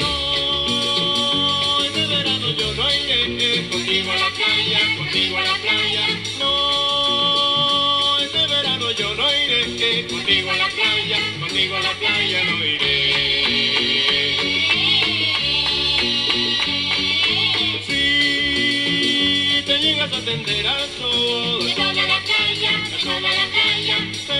No, este verano yo no iré contigo a la playa. Contigo a la playa. No, este verano yo no iré contigo a la playa. Contigo a la playa. No iré. Si te llegas a atender a todos a la playa, a la playa.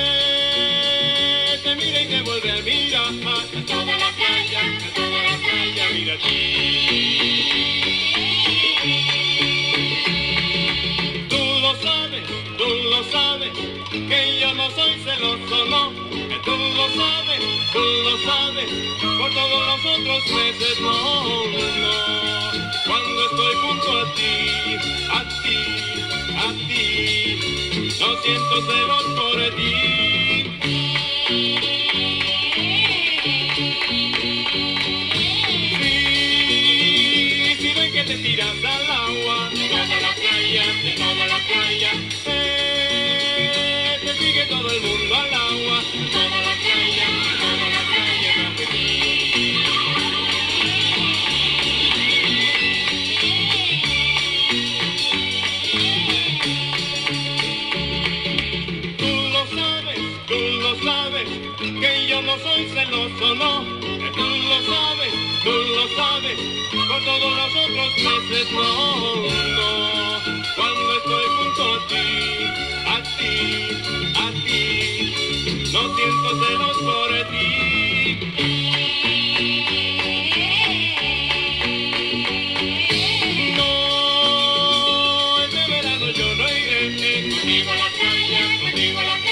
Soy celoso, no. Que tú lo sabes, tú lo sabes, por todos los otros meses, no. Cuando estoy junto a ti, a ti, a ti, no siento celos por ti. Si ven que te tiras al agua, todo el mundo al agua. toda la playa, toda la playa. Tú lo sabes, tú lo sabes, que yo no soy celoso, no. Tú lo sabes, tú lo sabes, por todos los otros no, no. Viva la